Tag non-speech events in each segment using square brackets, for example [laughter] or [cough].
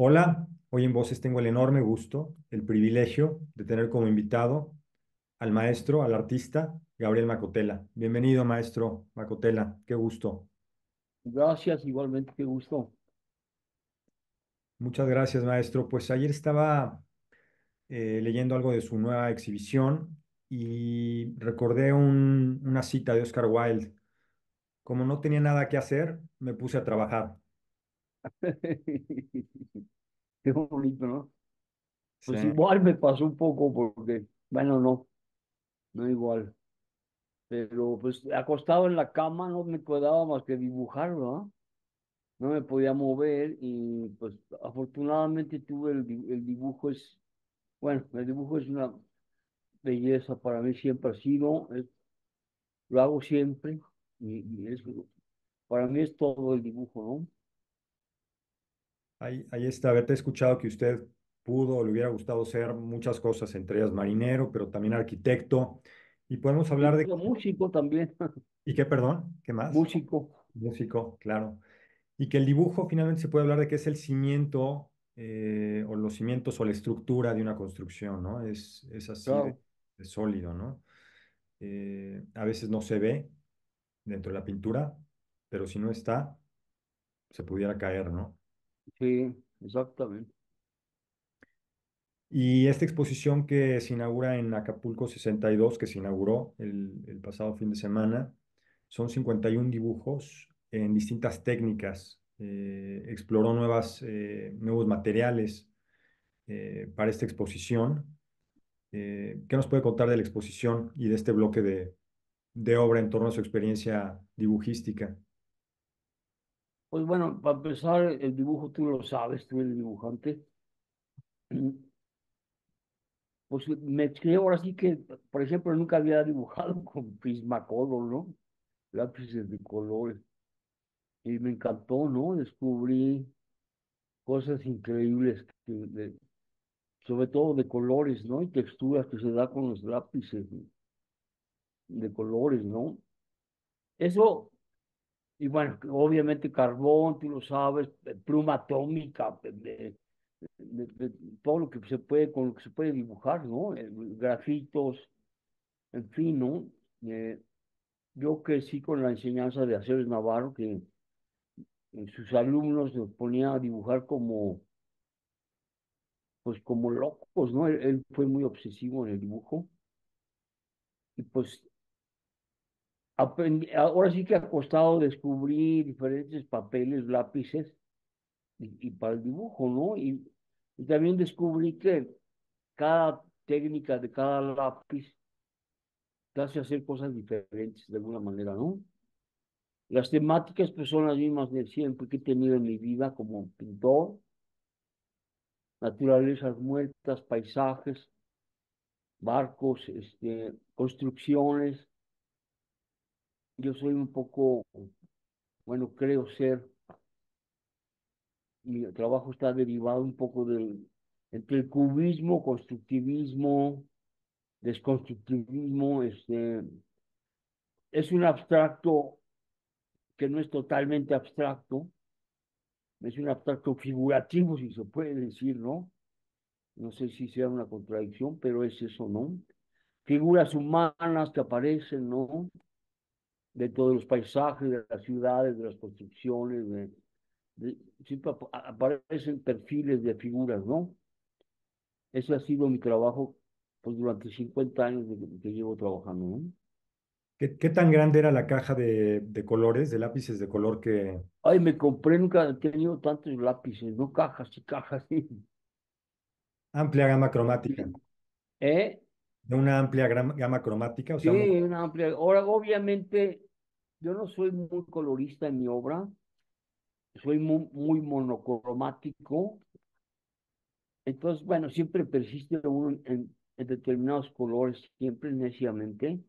Hola, hoy en Voces tengo el enorme gusto, el privilegio de tener como invitado al maestro, al artista Gabriel Macotela. Bienvenido, maestro Macotela, qué gusto. Gracias, igualmente, qué gusto. Muchas gracias, maestro. Pues ayer estaba eh, leyendo algo de su nueva exhibición y recordé un- una cita de Oscar Wilde. Como no tenía nada que hacer, me puse a trabajar. [laughs] Qué bonito, ¿no? Sí. Pues igual me pasó un poco porque, bueno, no, no igual. Pero pues acostado en la cama no me quedaba más que dibujar, ¿verdad? No me podía mover y pues afortunadamente tuve el, el dibujo es, bueno, el dibujo es una belleza para mí siempre ha sido, es- lo hago siempre y, y es, para mí es todo el dibujo, ¿no? Ahí, ahí está, haberte escuchado que usted pudo o le hubiera gustado ser muchas cosas, entre ellas marinero, pero también arquitecto. Y podemos hablar de... músico también, [laughs] ¿Y qué, perdón? ¿Qué más? músico. Músico, claro. Y que el dibujo finalmente se puede hablar de que es el cimiento eh, o los cimientos o la estructura de una construcción, ¿no? Es, es así de, Claro, de sólido, ¿no? Eh, a veces no se ve dentro de la pintura, pero si no está, se pudiera caer, ¿no? Sí, exactamente. Y esta exposición que se inaugura en Acapulco 62, que se inauguró el, pasado fin de semana, son 51 dibujos en distintas técnicas. Eh, exploró nuevas, eh, nuevos materiales eh, para esta exposición. Eh, ¿qué nos puede contar de la exposición y de este bloque de, de obra en torno a su experiencia dibujística? Pues bueno, para empezar, el dibujo tú lo sabes, tú eres dibujante. Pues me creo ahora sí que, por ejemplo, nunca había dibujado [laughs] con Prismacolor, ¿no? Lápices de colores. Y me encantó, ¿no? Descubrí cosas increíbles, que de- sobre todo de colores, ¿no? Y texturas que se da con los lápices de colores, ¿no? Eso Y bueno, obviamente carbón, tú lo sabes, eh, pluma atómica, todo lo que se puede, con lo que se puede dibujar, ¿no? Eh, Grafitos, en fin, ¿no? Eh, yo crecí con la enseñanza de Aceves Navarro, que sus alumnos nos ponía a dibujar como, pues como locos, ¿no? Él, él fue muy obsesivo en el dibujo. Y pues aprendí, ahora sí que ha costado descubrir diferentes papeles, lápices y, y para el dibujo, ¿no? Y, y también descubrí que cada técnica de cada lápiz te hace hacer cosas diferentes de alguna manera, ¿no? Las temáticas pues son las mismas de siempre que he tenido en mi vida como pintor, naturalezas muertas, paisajes, barcos, este, construcciones. Yo soy un poco, bueno, creo ser, mi trabajo está derivado un poco del, entre el cubismo, constructivismo, desconstructivismo, este, es un abstracto que no es totalmente abstracto, es un abstracto figurativo, si se puede decir, ¿no? No sé si sea una contradicción, pero es eso, ¿no? Figuras humanas que aparecen, ¿no? De todos los paisajes, de las ciudades, de las construcciones, de, de- siempre ap- aparecen perfiles de figuras, ¿no? Ese ha sido mi trabajo, pues durante 50 años de, que llevo trabajando, ¿no? ¿Qué, qué tan grande era la caja de, de colores, de lápices de color que Ay, me compré, nunca he tenido tantos lápices, no cajas y cajas, sí. amplia gama cromática? ¿Eh? De una amplia gama cromática, o Sí, sea, uno- una amplia. Ahora, obviamente, yo no soy muy colorista en mi obra, soy muy, muy monocromático, entonces, bueno, siempre persiste uno en, en- en determinados colores, siempre neciamente.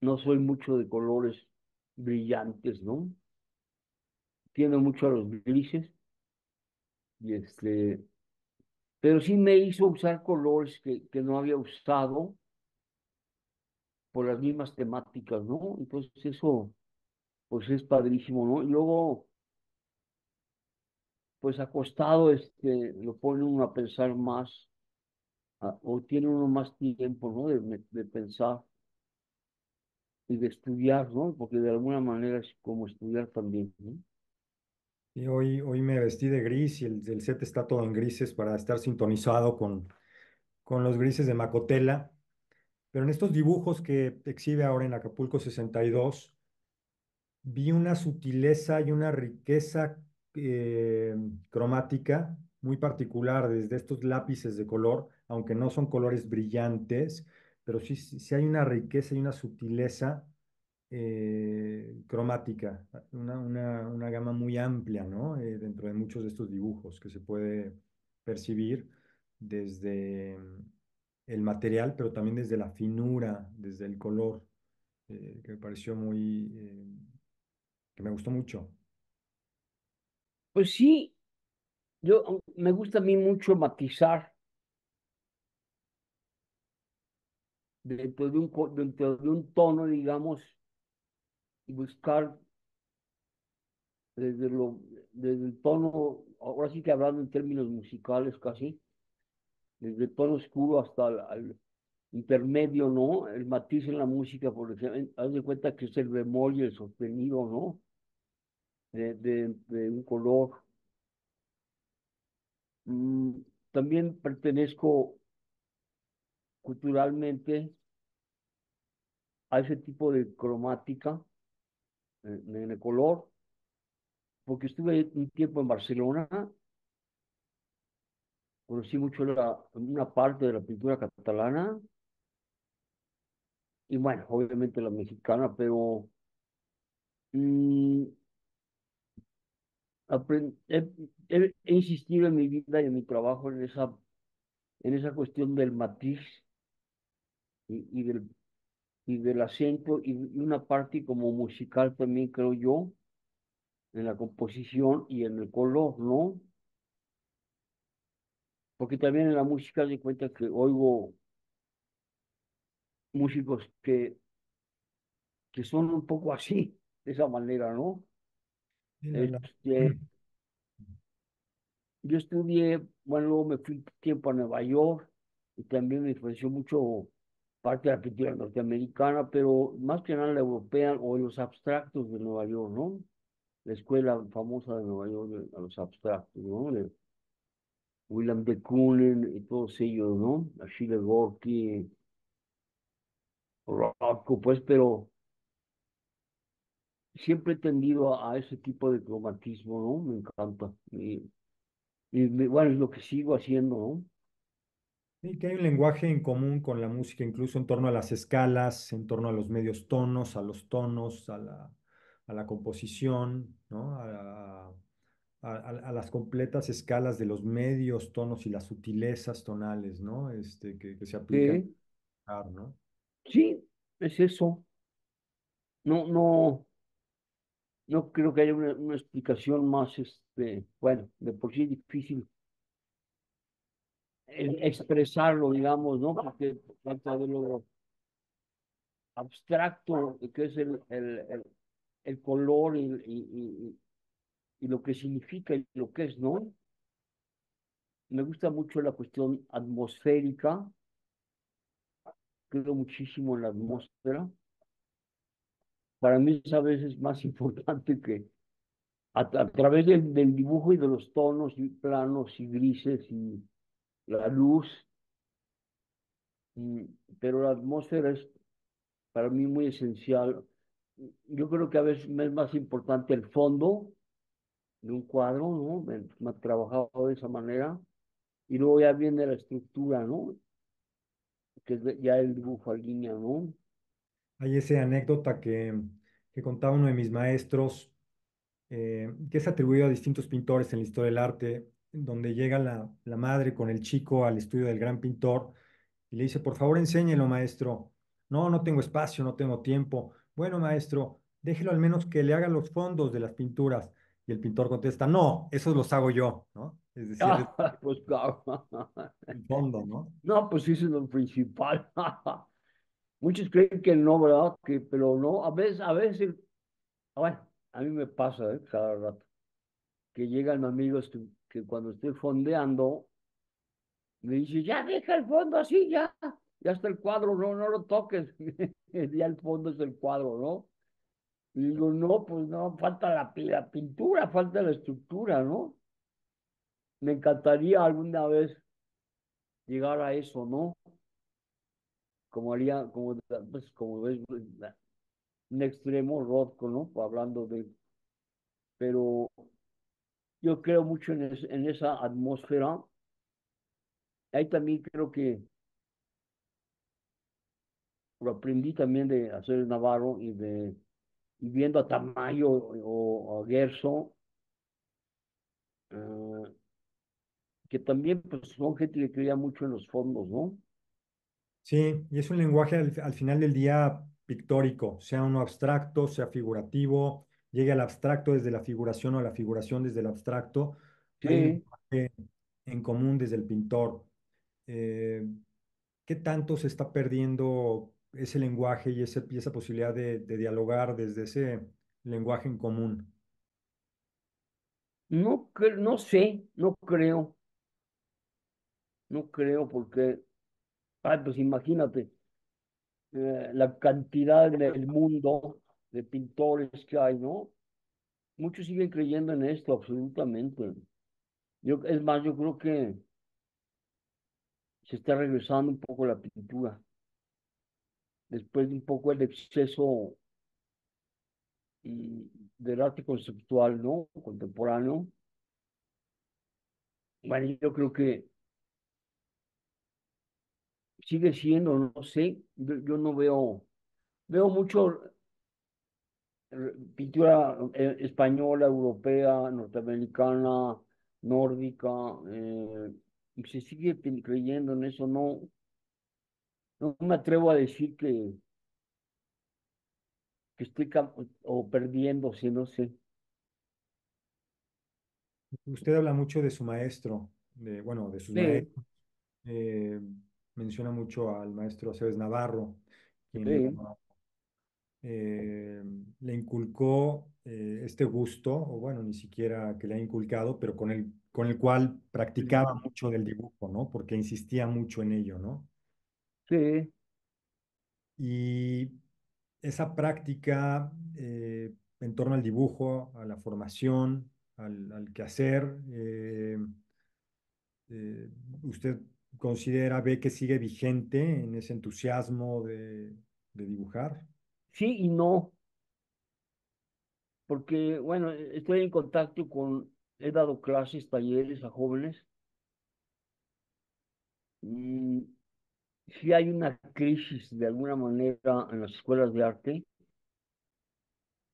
No soy mucho de colores brillantes, ¿no? Tiendo mucho a los grises, y este, pero sí me hizo usar colores que, que no había usado por las mismas temáticas, ¿no? Entonces, eso, pues es padrísimo, ¿no? Y luego pues acostado, este, lo pone uno a pensar más, a- o tiene uno más tiempo, ¿no? De, de pensar y de estudiar, ¿no? Porque de alguna manera es como estudiar también, ¿no? Y hoy, hoy me vestí de gris y el, el set está todo en grises para estar sintonizado con, con los grises de Macotela. Pero en estos dibujos que exhibe ahora en Acapulco 62, vi una sutileza y una riqueza eh, cromática muy particular desde estos lápices de color, aunque no son colores brillantes, pero sí, sí hay una riqueza y una sutileza eh, cromática, una, una, una gama muy amplia, ¿no? Eh, dentro de muchos de estos dibujos que se puede percibir desde el material, pero también desde la finura, desde el color, eh, que me pareció muy, eh, que me gustó mucho. Pues sí, yo me gusta a mí mucho matizar dentro de un, dentro de un tono, digamos, y buscar desde lo, desde el tono, ahora sí que hablando en términos musicales casi, desde tono oscuro hasta el, al intermedio, ¿no? El matiz en la música, por ejemplo, haz de cuenta que es el bemol y el sostenido, ¿no? De, un color. Mm, también pertenezco culturalmente a ese tipo de cromática en, en el color, porque estuve un tiempo en Barcelona, conocí mucho la, una parte de la pintura catalana y bueno, obviamente la mexicana, pero mm, apren- he, he- he insistido en mi vida y en mi trabajo en esa, en esa cuestión del matiz y, y del, y del acento y, y una parte como musical también, creo yo, en la composición y en el color, ¿no? Porque también en la música de cuenta que oigo músicos que, que son un poco así, de esa manera, ¿no? Este, yo estudié, bueno, luego me fui tiempo a Nueva York y también me influenció mucho parte de la pintura norteamericana, pero más que nada la europea o los abstractos de Nueva York, ¿no? La escuela famosa de Nueva York, de, a los abstractos, ¿no? De William de Kooning y todos ellos, ¿no? Achille Gorky, Rothko, pues, pero siempre he tendido a, ese tipo de cromatismo, ¿no? Me encanta. Y, y bueno, es lo que sigo haciendo, ¿no? sí, que hay un lenguaje en común con la música, incluso en torno a las escalas, en torno a los medios tonos, a los tonos, a la, a la composición, ¿no? A, a- a- a las completas escalas de los medios tonos y las sutilezas tonales, ¿no? Este, que, que se aplican, Que ¿no? sí, es eso. No, no, no creo que haya una, una explicación más, este, bueno, de por sí es difícil eh, expresarlo, digamos, ¿no? Porque trata de lo abstracto que es el, el, el, el color y, y, y, y lo que significa y lo que es, ¿no? Me gusta mucho la cuestión atmosférica, creo muchísimo en la atmósfera. Para mí es a veces más [laughs] importante que a, a través del, del dibujo y de los tonos y planos y grises y la luz, y- pero la atmósfera es para mí muy esencial. Yo creo que a veces es más importante el fondo de un cuadro, ¿no? Me, ha trabajado de esa manera. Y luego ya viene la estructura, ¿no? Que es ya el dibujo a línea, ¿no? Hay esa anécdota que, que contaba uno de mis maestros, eh, que es atribuido a distintos pintores en la historia del arte, donde llega la, la madre con el chico al estudio del gran pintor y le dice, por favor, enséñelo, maestro. No, no tengo espacio, no tengo tiempo. Bueno, maestro, déjelo al menos que le haga los fondos de las pinturas. Y el pintor contesta, no, esos los hago yo, ¿no? Es decir, [laughs] Ah, pues claro. el fondo, ¿no? No, pues sí, eso es lo principal. [laughs] Muchos creen que no, ¿verdad? Que, pero no, a veces, a veces, bueno, a mí me pasa, ¿eh? Cada rato, que llegan amigos que que cuando estoy fondeando, me dice, ya deja el fondo así, ya, ya está el cuadro, no, no lo toques. [laughs] ya el fondo es el cuadro, ¿no? Y digo, no, pues no, falta la, pintura, falta la estructura, ¿no? Me encantaría alguna vez llegar a eso, ¿no? Como haría, como, pues, como ves, un extremo Rodko, ¿no? Hablando de... Pero yo creo mucho en, en esa atmósfera. Ahí también creo que lo aprendí también de hacer Navarro y de y viendo a Tamayo o, a Gerso, eh, que también pues, son gente que creía mucho en los fondos, ¿no? Sí, y es un lenguaje al, final del día pictórico, sea uno abstracto, sea figurativo, llegue al abstracto desde la figuración o a la figuración desde el abstracto. Hay un lenguaje en común desde el pintor. Eh, ¿Qué tanto se está perdiendo ese lenguaje y, ese, esa posibilidad de, dialogar desde ese lenguaje en común? No, no sé, no creo. No creo porque, ay, pues imagínate, eh, la cantidad en el mundo de pintores que hay, ¿no? Muchos siguen creyendo en esto, absolutamente. Yo, es más, yo creo que se está regresando un poco la pintura después de un poco el exceso del arte conceptual, ¿no? Contemporáneo. Bueno, yo creo que sigue siendo, no sé, yo, no veo, veo mucho pintura eh, española, europea, norteamericana, nórdica, eh, se sigue creyendo en eso, no, no me atrevo a decir que, que estoy o perdiendo, si no sé. Usted habla mucho de su maestro, de, bueno, de sus maestros. Eh, menciona mucho al maestro César Navarro, quien eh, le inculcó eh, este gusto, o bueno, ni siquiera que le ha inculcado, pero con el, con el cual practicaba mucho del dibujo, ¿no? Porque insistía mucho en ello, ¿no? Sí. Y esa práctica eh, en torno al dibujo, a la formación, al, al quehacer, eh, eh, ¿usted considera, ve que sigue vigente en ese entusiasmo de, de dibujar? Sí y no. Porque, bueno, estoy en contacto con, he dado clases, talleres a jóvenes. Y si hay una crisis de alguna manera en las escuelas de arte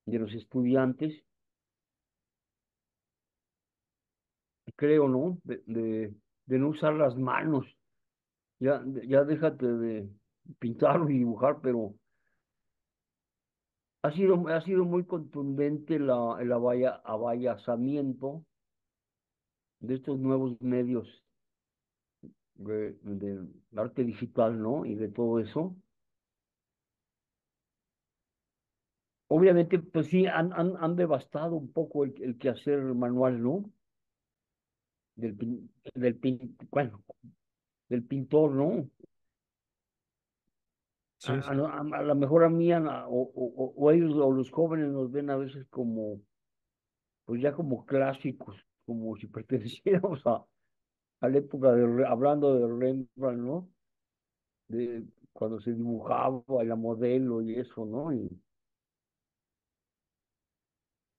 de los estudiantes, creo, ¿no? De, de, no usar las manos. Ya, ya déjate de pintar y dibujar, pero ha sido, ha sido muy contundente la, el avallazamiento de estos nuevos medios de, arte digital, ¿no? Y de todo eso. Obviamente, pues sí, han, han, han devastado un poco el, el quehacer manual, ¿no? Del, del, bueno, del pintor, ¿no? A, lo mejor a mí, o, o, o, ellos o los jóvenes nos ven a veces como, pues ya como clásicos, como si [laughs] perteneciéramos a, a la época de, hablando de Rembrandt, ¿no? De cuando se dibujaba la modelo y eso, ¿no?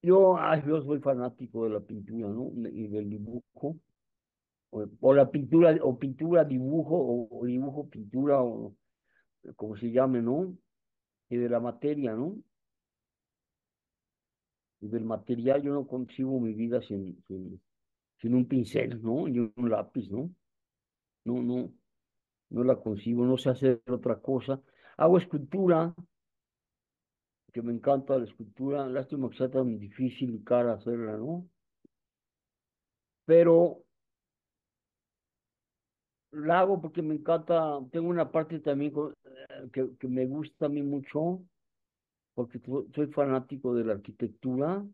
Yo, yo soy fanático de la pintura, ¿no? Y del dibujo. O, la pintura, o pintura, dibujo, o, dibujo, pintura, o como se llame, ¿no? Y de la materia, ¿no? Y del material yo no concibo mi vida sin, sin un pincel, ¿no? Y un lápiz, ¿no? No, no, no la consigo, no sé hacer otra cosa. Hago escultura, que me encanta la escultura, lástima que sea tan difícil y cara hacerla, ¿no? Pero la hago porque me encanta, tengo una parte también eh, que, que me gusta a mí mucho, porque soy fanático de la arquitectura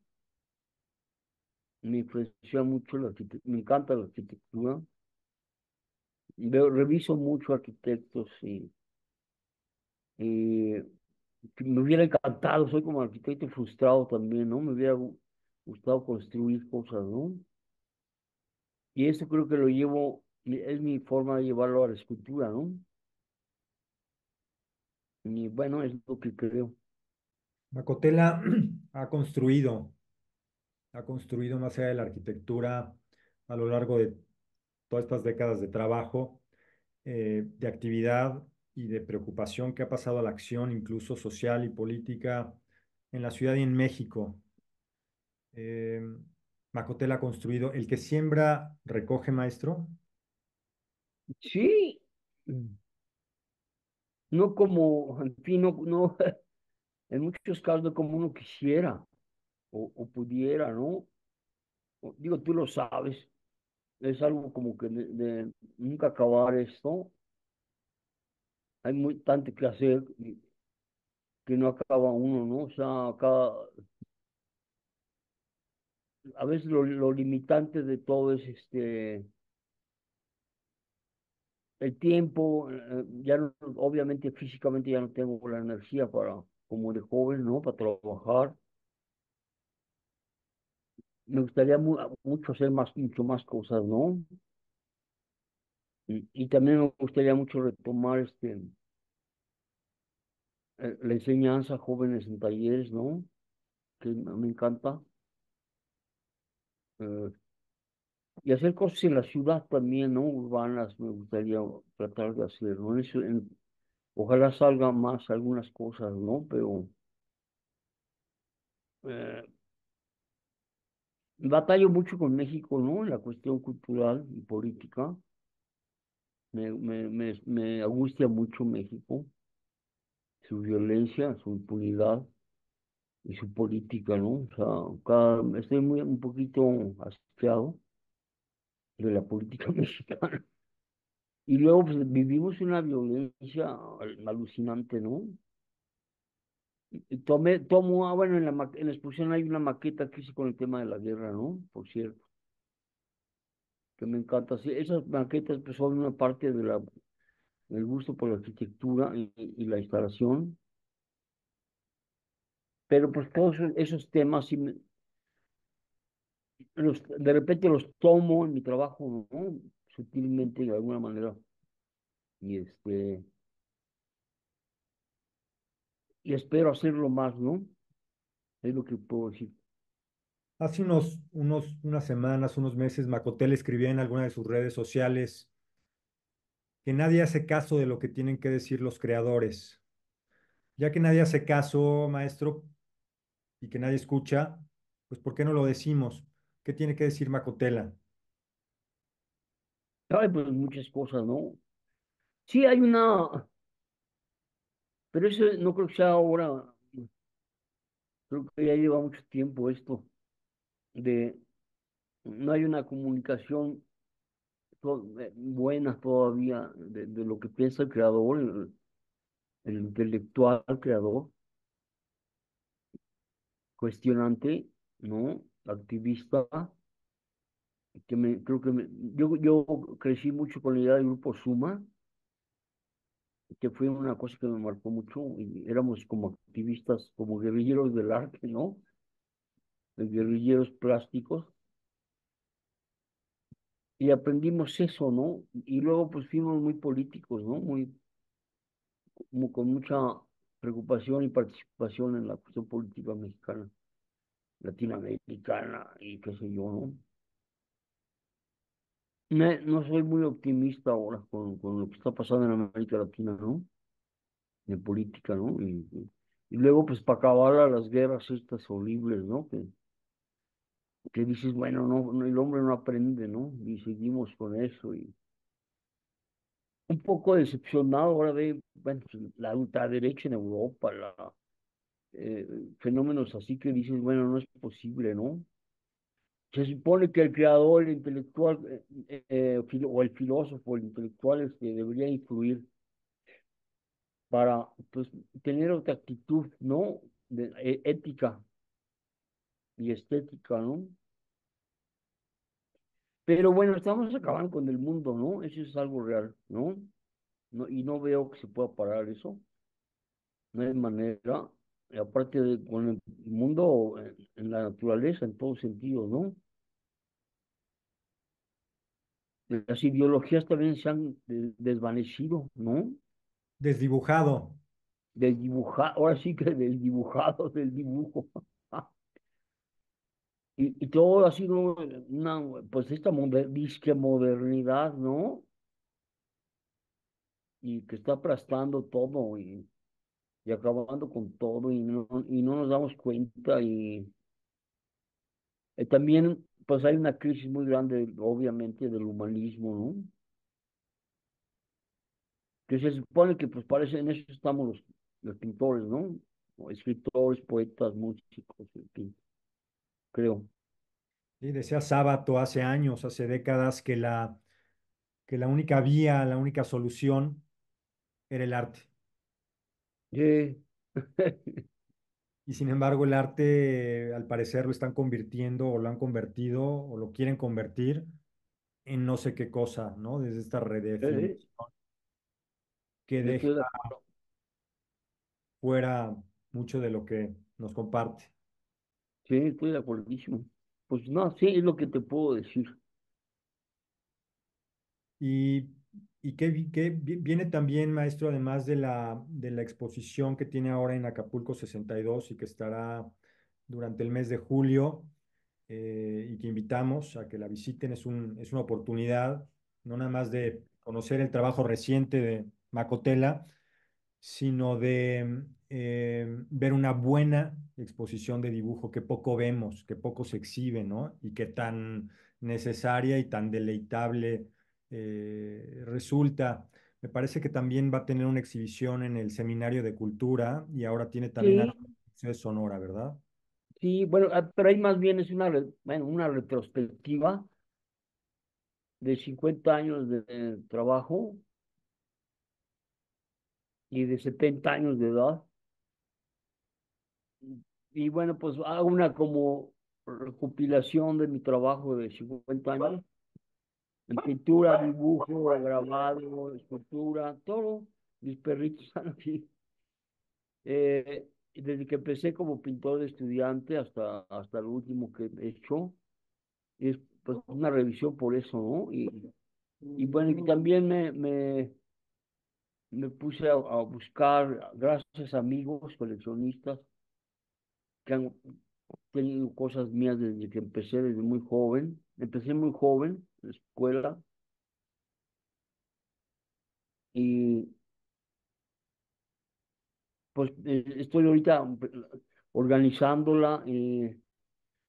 me influencia mucho la arquitectura, me encanta la arquitectura. Reviso mucho arquitectos y, y que me hubiera encantado, soy como arquitecto frustrado también, ¿no? Me hubiera gu- gustado construir cosas, ¿no? Y eso creo que lo llevo, es mi forma de llevarlo a la escultura, ¿no? Y bueno, es lo que creo. Macotela [clears throat] ha construido, ha construido más allá de la arquitectura a lo largo de todas estas décadas de trabajo, eh, de actividad y de preocupación que ha pasado a la acción, incluso social y política, en la ciudad y en México. Eh, Macotela ha construido, el que siembra, recoge, maestro. Sí, no como, en fin, no, [laughs] en muchos casos como uno quisiera o, pudiera, ¿no? Digo, tú lo sabes, es algo como que de, nunca acabar esto. Hay muy tanto que hacer que no acaba uno, ¿no? O sea, cada, a veces lo, lo limitante de todo es este, el tiempo, eh, ya no- obviamente físicamente ya no tengo la energía para, como de joven, ¿no? Para trabajar. Me gustaría mu- mucho hacer más, mucho más cosas, ¿no? Y, también me gustaría mucho retomar este, eh, la enseñanza a jóvenes en talleres, ¿no? Que me encanta. eh, y hacer cosas en la ciudad también, ¿no? Urbanas, me gustaría tratar de hacer, ojalá salga más algunas cosas, ¿no? Pero eh, batallo mucho con México, ¿no? En la cuestión cultural y política. Me, me, me, me angustia mucho México, su violencia, su impunidad. y su política, ¿no? O sea, cada, estoy muy un poquito asfiado de la política [laughs] mexicana. Y luego pues, vivimos una violencia al- alucinante, ¿no? Tomé, tomo, ah, bueno, en la, en la exposición hay una maqueta que hice con el tema de la guerra, ¿no? Por cierto, que me encanta. Sí, esas maquetas pues, son una parte de la, del gusto por la arquitectura y, la instalación, pero pues todos esos temas sí los, de repente los tomo en mi trabajo, ¿no? Sutilmente, de alguna manera. Y este, y espero hacerlo más, ¿no? Es lo que puedo decir. Hace unos, unos, unas semanas, unos meses, Macotel escribía en alguna de sus redes sociales que nadie hace caso de lo que tienen que decir los creadores. Ya que nadie hace caso, maestro, y que nadie escucha, pues ¿por qué no lo decimos? ¿Qué tiene que decir Macotela? Hay pues muchas cosas, ¿no? Sí, hay una, pero eso no creo que sea ahora, creo que ya lleva mucho tiempo esto, de no hay una comunicación eh, buena todavía de, lo que piensa el creador, el, el intelectual creador, cuestionante, ¿no? Activista, que me, creo que me, yo, yo crecí mucho con la idea del grupo Suma, que fue una cosa que me marcó mucho, y éramos como activistas, como guerrilleros del arte, ¿no? Guerrilleros plásticos, y aprendimos eso, ¿no? Y luego pues fuimos muy políticos, ¿no? Muy, como con mucha preocupación y participación en la cuestión política mexicana, latinoamericana y qué sé yo, ¿no? Me- no soy muy optimista ahora con, con lo que está pasando en América Latina, ¿no? De política, ¿no? Y luego, pues, para acabar las guerras estas horribles, ¿no? Que, que dices, bueno, no, no, el hombre no aprende, ¿no? Y seguimos con eso. Y un poco decepcionado ahora de, bueno, pues, la ultraderecha en Europa, la, eh, fenómenos así que dices, bueno, no es posible, ¿no? Se supone que el creador, el intelectual, eh, eh, filo- o el filósofo, el intelectual, este, debería influir para, pues, tener otra actitud, ¿no? De, eh, ética y estética, ¿no? Pero bueno, estamos acabando con el mundo, ¿no? Eso es algo real, ¿no? No, y no veo que se pueda parar eso. No hay manera. Aparte de con el mundo en, en la naturaleza, en todos sentidos, ¿no? Las ideologías también se han de- desvanecido, ¿no? Desdibujado. Del dibujado, ahora sí que [laughs] del dibujado, del dibujo. [laughs] Y, y todo ha sido una, pues esta moder, disque modernidad, ¿no? Y que está aplastando todo y, y acabando con todo y no, y no nos damos cuenta y eh, también pues hay una crisis muy grande, obviamente, del humanismo, ¿no? Que se supone que pues parece, en eso estamos los, los pintores, ¿no? Escritores, poetas, músicos, creo. Y decía Sábato hace años, hace décadas, que la, que la única vía, la única solución era el arte. Sí. [laughs] Y sin embargo, el arte, al parecer, lo están convirtiendo o lo han convertido o lo quieren convertir en no sé qué cosa, ¿no? Desde esta redefinición que deja fuera mucho de lo que nos comparte. Sí, estoy de acuerdísimo. Pues no, sí, es lo que te puedo decir. Y, y que, vi- que vi- viene también, maestro, además de la, de la exposición que tiene ahora en Acapulco 62 y dos y que estará durante el mes de julio eh, y que invitamos a que la visiten. Es un, es una oportunidad, no nada más de conocer el trabajo reciente de Macotela, sino de eh, ver una buena exposición de dibujo que poco vemos, que poco se exhibe, ¿no? Y que tan necesaria y tan deleitable eh, resulta. Me parece que también va a tener una exhibición en el Seminario de Cultura y ahora tiene también Sí, Museo de Sonora, ¿verdad? sí, bueno, ah, pero ahí más bien es una, bueno, una retrospectiva de 50 años de, de trabajo y de 70 años de edad. Y bueno, pues hago una como recopilación de mi trabajo de 50 años, pintura, dibujo, grabado, escultura, todo. Mis perritos [laughs] están aquí. Eh, desde que empecé como pintor de estudiante hasta, hasta el último que he hecho, es pues una revisión por eso, ¿no? Y, y bueno, y también me, me, me puse a, a buscar, gracias a amigos coleccionistas que han tenido cosas mías desde que empecé, desde muy joven. Empecé muy joven, escuela, y pues eh, estoy ahorita organizándola eh,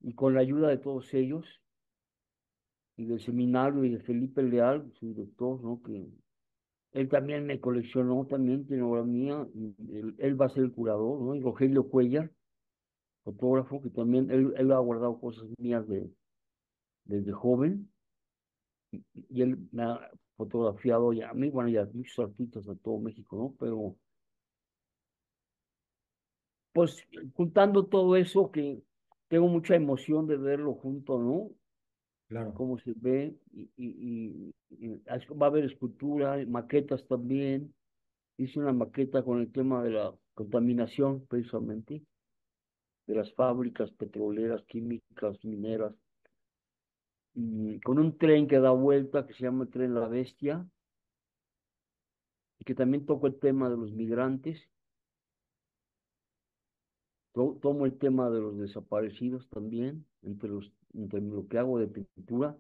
y con la ayuda de todos ellos y del seminario y de Felipe Leal, su director, ¿no? Que él también me coleccionó, también tiene obra mía, y él, va a ser el curador, ¿no? Y Rogelio Cuellar, fotógrafo, que también él, él ha guardado cosas mías de, desde joven, y, y él me ha fotografiado ya a mí, bueno, ya a muchos artistas de todo México, ¿no? Pero, pues, juntando todo eso, que tengo mucha emoción de verlo junto, ¿no? Claro. cómo se ve, y, y, y- y va a haber escultura, maquetas también. Hice una maqueta con el tema de la contaminación, precisamente, de las fábricas petroleras, químicas, mineras, y con un tren que da vuelta, que se llama el tren La Bestia, y que también toca el tema de los migrantes, to- tomo el tema de los desaparecidos también, entre, los, entre lo que hago de pintura.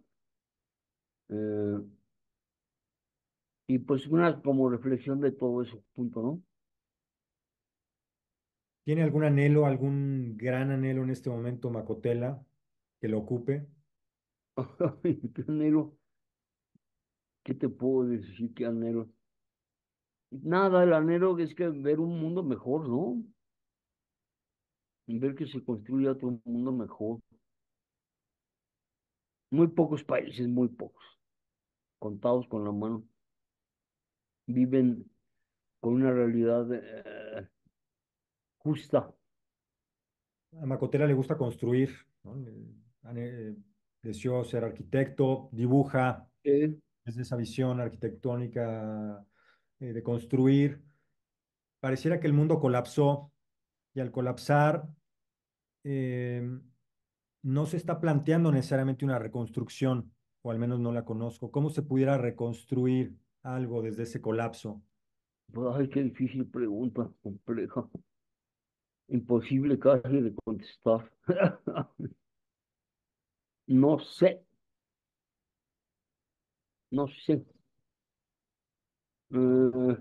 eh, y pues una como reflexión de todo eso, punto, ¿no? ¿Tiene algún anhelo, algún gran anhelo en este momento, Macotela, que lo ocupe? [laughs] ¿Qué anhelo? ¿Qué te puedo decir? ¿Qué anhelo? Nada, el anhelo es que ver un mundo mejor, ¿no? Ver que se construye otro mundo mejor. Muy pocos países, muy pocos, contados con la mano, viven con una realidad eh, justa. A Macotela le gusta construir, ¿no? Deseó ser arquitecto, dibuja Eh, desde esa visión arquitectónica eh, de construir. Pareciera que el mundo colapsó y al colapsar eh, no se está planteando necesariamente una reconstrucción, o al menos no la conozco. ¿Cómo se pudiera reconstruir algo desde ese colapso? ay, qué difícil pregunta, compleja. Imposible casi de contestar. [laughs] No sé, no sé. Eh,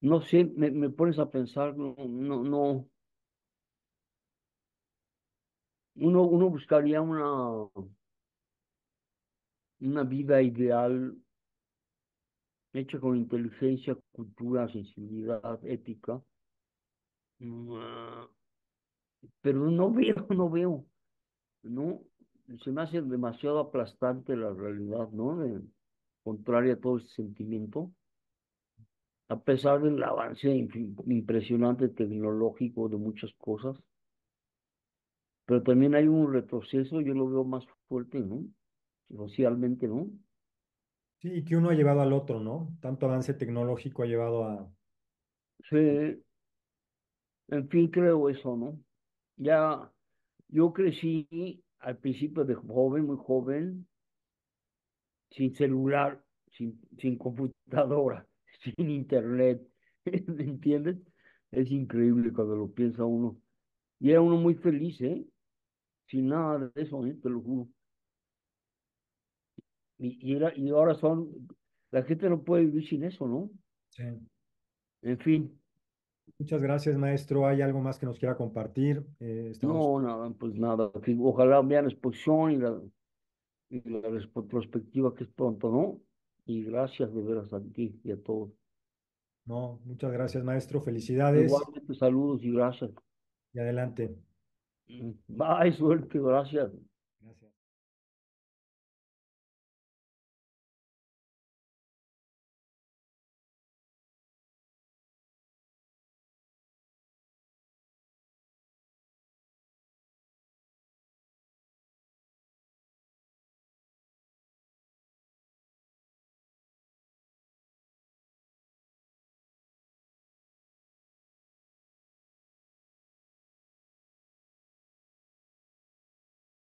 no sé, me, me pones a pensar, no, no, no. Uno, uno buscaría una, una vida ideal hecha con inteligencia, cultura, sensibilidad, ética. Mm, Pero no veo, [laughs] no veo, ¿no? Se me hace demasiado aplastante la realidad, ¿no? De- contraria a todo ese sentimiento. A pesar del avance impresionante tecnológico de muchas cosas, pero también hay un retroceso, yo lo veo más fuerte, ¿no? Socialmente, ¿no? Sí, y que uno ha llevado al otro, ¿no? Tanto avance tecnológico ha llevado a... Sí, en fin, creo eso, ¿no? Ya, yo crecí al principio de joven, muy joven, sin celular, sin, sin computadora, [laughs] sin internet, [laughs] ¿me entiendes? Es increíble cuando lo piensa uno. Y era uno muy feliz, ¿eh? Sin nada de eso, ¿eh? Te lo juro. Y, y, era, y ahora son, la gente no puede vivir sin eso, ¿no? Sí. En fin, Muchas gracias, maestro. ¿Hay algo más que nos quiera compartir? Eh, estamos... no, nada, pues nada, ojalá vean la exposición y la, y la retrospectiva que es pronto, ¿no? Y gracias de veras a ti y a todos. No, muchas gracias, maestro. Felicidades Igualmente, saludos y gracias. y adelante. Bye, suerte, gracias.